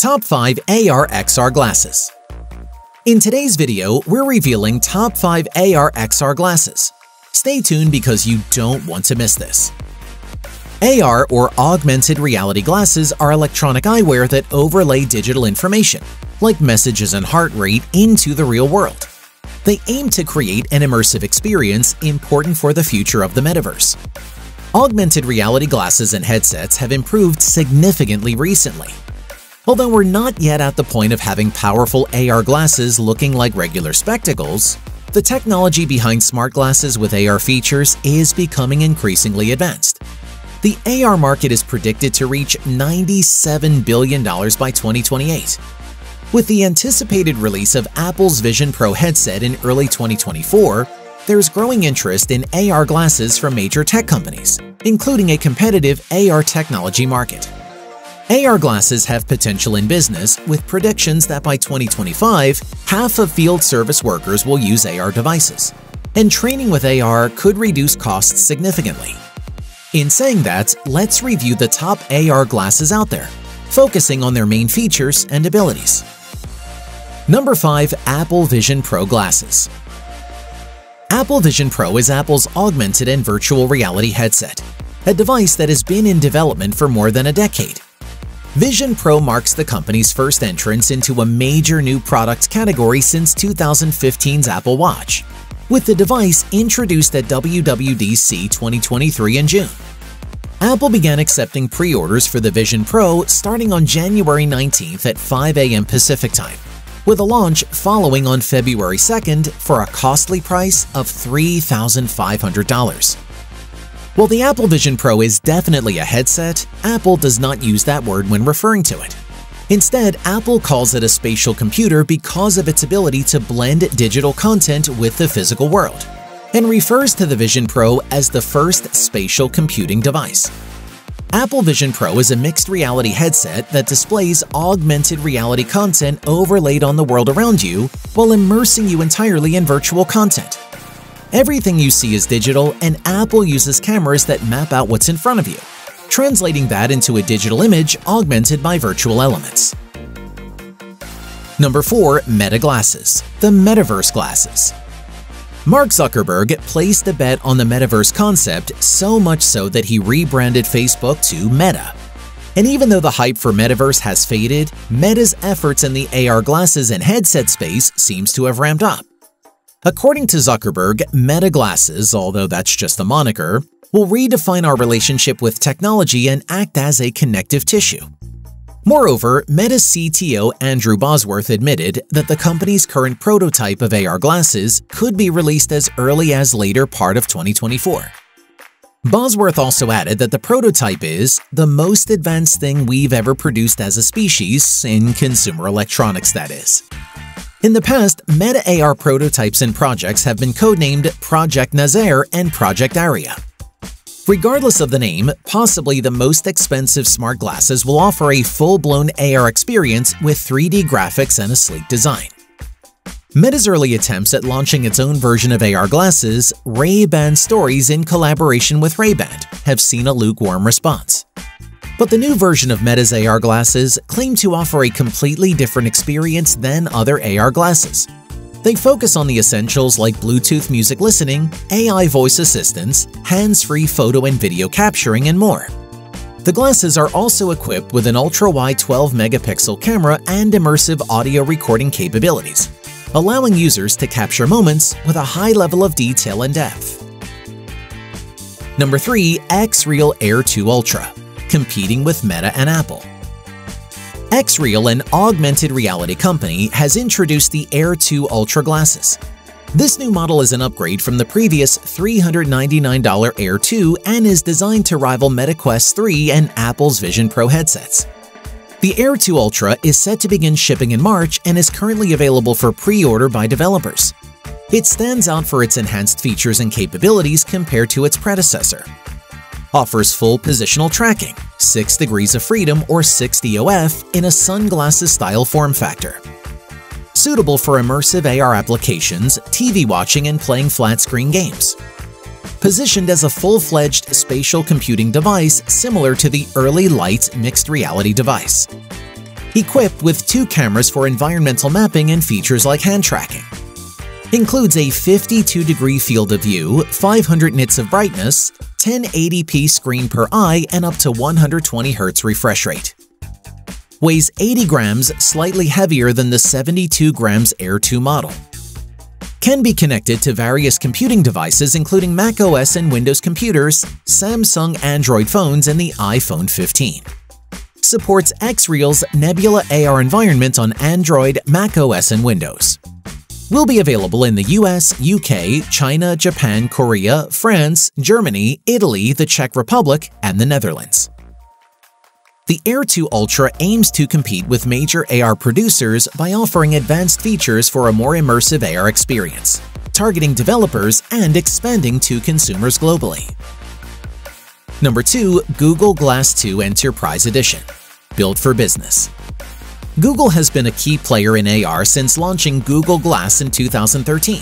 Top 5 AR/XR Glasses In today's video, we're revealing Top 5 AR/XR Glasses. Stay tuned because you don't want to miss this. AR or augmented reality glasses are electronic eyewear that overlay digital information, like messages and heart rate, into the real world. They aim to create an immersive experience important for the future of the metaverse. Augmented reality glasses and headsets have improved significantly recently, Although we're not yet at the point of having powerful AR glasses looking like regular spectacles, the technology behind smart glasses with AR features is becoming increasingly advanced. The AR market is predicted to reach $97 billion by 2028. With the anticipated release of Apple's Vision Pro headset in early 2024, there's growing interest in AR glasses from major tech companies, including a competitive AR technology market. AR glasses have potential in business, with predictions that by 2025, half of field service workers will use AR devices. And training with AR could reduce costs significantly. In saying that, let's review the top AR glasses out there, focusing on their main features and abilities. Number 5. Apple Vision Pro Glasses Apple Vision Pro is Apple's augmented and virtual reality headset, a device that has been in development for more than a decade. Vision Pro marks the company's first entrance into a major new product category since 2015's Apple Watch, with the device introduced at WWDC 2023 in June. Apple began accepting pre-orders for the Vision Pro starting on January 19th at 5 a.m. Pacific Time, with a launch following on February 2nd for a costly price of $3,500. While the Apple Vision Pro is definitely a headset, Apple does not use that word when referring to it. Instead, Apple calls it a spatial computer because of its ability to blend digital content with the physical world, and refers to the Vision Pro as the first spatial computing device. Apple Vision Pro is a mixed reality headset that displays augmented reality content overlaid on the world around you while immersing you entirely in virtual content. Everything you see is digital, and Apple uses cameras that map out what's in front of you, translating that into a digital image augmented by virtual elements. Number 4. Meta Glasses The Metaverse Glasses Mark Zuckerberg placed a bet on the metaverse concept so much so that he rebranded Facebook to Meta. And even though the hype for metaverse has faded, Meta's efforts in the AR glasses and headset space seems to have ramped up. According to Zuckerberg, Meta Glasses, although that's just a moniker, will redefine our relationship with technology and act as a connective tissue. Moreover, Meta's CTO Andrew Bosworth admitted that the company's current prototype of AR glasses could be released as early as later part of 2024. Bosworth also added that the prototype is the most advanced thing we've ever produced as a species, in consumer electronics that is. In the past, Meta AR prototypes and projects have been codenamed Project Nazare and Project Aria. Regardless of the name, possibly the most expensive smart glasses will offer a full-blown AR experience with 3D graphics and a sleek design. Meta's early attempts at launching its own version of AR glasses, Ray-Ban Stories in collaboration with Ray-Ban, have seen a lukewarm response. But the new version of Meta's AR glasses claim to offer a completely different experience than other AR glasses. They focus on the essentials like Bluetooth music listening, AI voice assistance, hands-free photo and video capturing, and more. The glasses are also equipped with an ultra-wide 12-megapixel camera and immersive audio recording capabilities, allowing users to capture moments with a high level of detail and depth. Number 3. X-Real Air 2 Ultra competing with Meta and Apple. XReal, an augmented reality company, has introduced the Air 2 Ultra glasses. This new model is an upgrade from the previous $399 Air 2 and is designed to rival Meta Quest 3 and Apple's Vision Pro headsets. The Air 2 Ultra is set to begin shipping in March and is currently available for pre-order by developers. It stands out for its enhanced features and capabilities compared to its predecessor offers full positional tracking, 6 degrees of freedom or 6 DOF in a sunglasses-style form factor. Suitable for immersive AR applications, TV watching and playing flat-screen games. Positioned as a full-fledged spatial computing device similar to the Nreal Light mixed reality device. equipped with two cameras for environmental mapping and features like hand tracking. Includes a 52-degree field of view, 500 nits of brightness, 1080p screen per eye, and up to 120 Hz refresh rate. Weighs 80 grams, slightly heavier than the 72 grams Air 2 model. Can be connected to various computing devices including Mac OS and Windows computers, Samsung Android phones, and the iPhone 15 supports Xreal's Nebula AR environment on Android, Mac OS, and Windows. Will be available in the US, UK, China, Japan, Korea, France, Germany, Italy, the Czech Republic, and the Netherlands. The Air 2 Ultra aims to compete with major AR producers by offering advanced features for a more immersive AR experience, targeting developers and expanding to consumers globally. Number 2. Google Glass 2 Enterprise Edition Built for Business Google has been a key player in AR since launching Google Glass in 2013.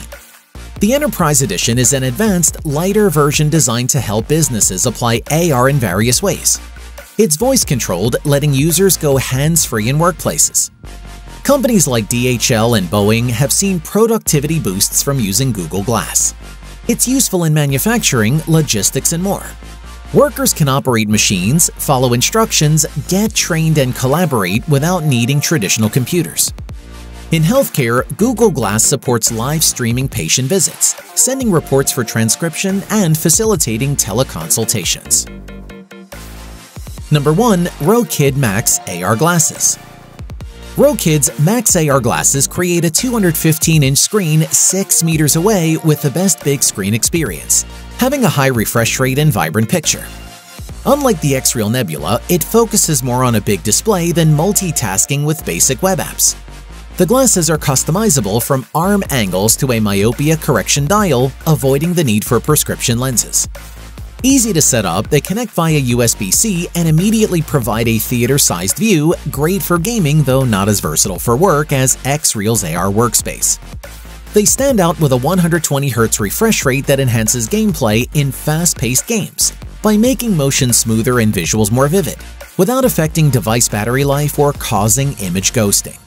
The Enterprise Edition is an advanced, lighter version designed to help businesses apply AR in various ways. It's voice-controlled, letting users go hands-free in workplaces. Companies like DHL and Boeing have seen productivity boosts from using Google Glass. It's useful in manufacturing, logistics, and more. Workers can operate machines, follow instructions, get trained and collaborate without needing traditional computers. In healthcare, Google Glass supports live streaming patient visits, sending reports for transcription and facilitating teleconsultations. Number 1. Rokid Max AR Glasses Rokid's Max AR glasses create a 215-inch screen 6 meters away with the best big screen experience having a high refresh rate and vibrant picture. Unlike the Xreal Nebula, it focuses more on a big display than multitasking with basic web apps. The glasses are customizable from arm angles to a myopia correction dial, avoiding the need for prescription lenses. Easy to set up, they connect via USB-C and immediately provide a theater-sized view, great for gaming though not as versatile for work as Xreal's AR Workspace. They stand out with a 120Hz refresh rate that enhances gameplay in fast-paced games by making motion smoother and visuals more vivid, without affecting device battery life or causing image ghosting.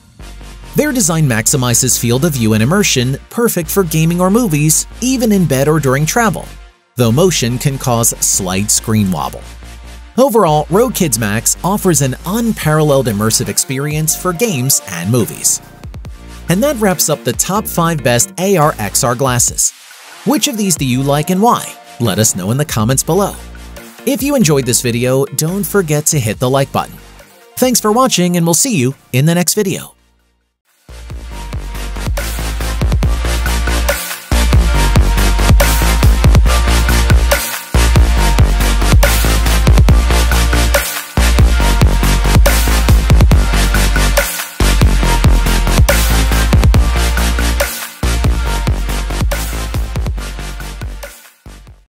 Their design maximizes field of view and immersion, perfect for gaming or movies, even in bed or during travel, though motion can cause slight screen wobble. Overall, Rokids Max offers an unparalleled immersive experience for games and movies. And that wraps up the top 5 best AR XR glasses. Which of these do you like and why? Let us know in the comments below. If you enjoyed this video, don't forget to hit the like button. Thanks for watching and we'll see you in the next video.